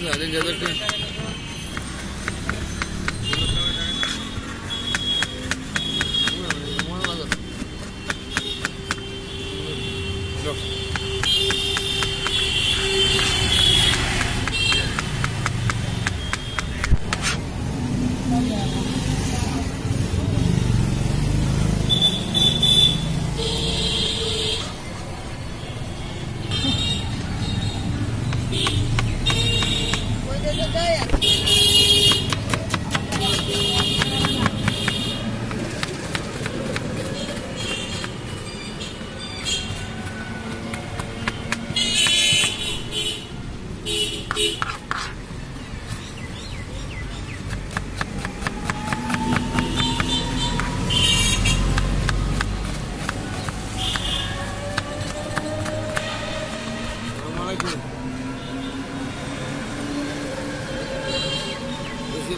Gracias. বেশি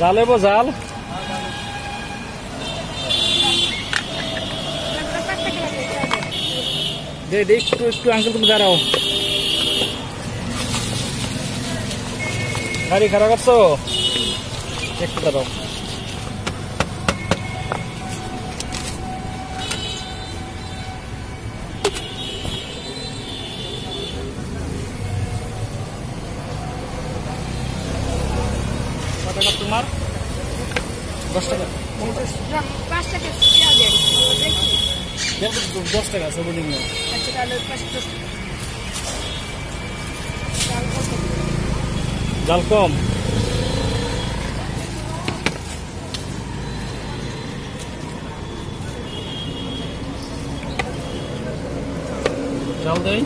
जाले है वो जाल दे देख तो इसको अंकल तुम जा रहा हो गाड़ी खराब कर सो एक बताओ টাকা তোমার দশ টাকা পাঁচ টাকা পেঁয়াজ দেখি দেখো তো, দশ টাকা আছে বলি নিও আচ্ছা তাহলে পাঁচ দশ জাল কম জাল দেয়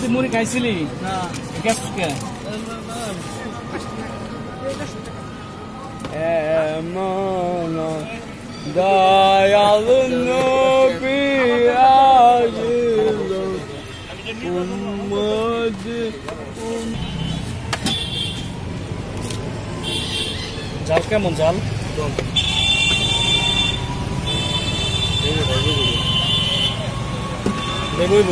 হয়তো মুড়ি খাইছিলি? এমন দয়াল নবী আজিল উম্মত। জাল কেমন জাল? লেবইব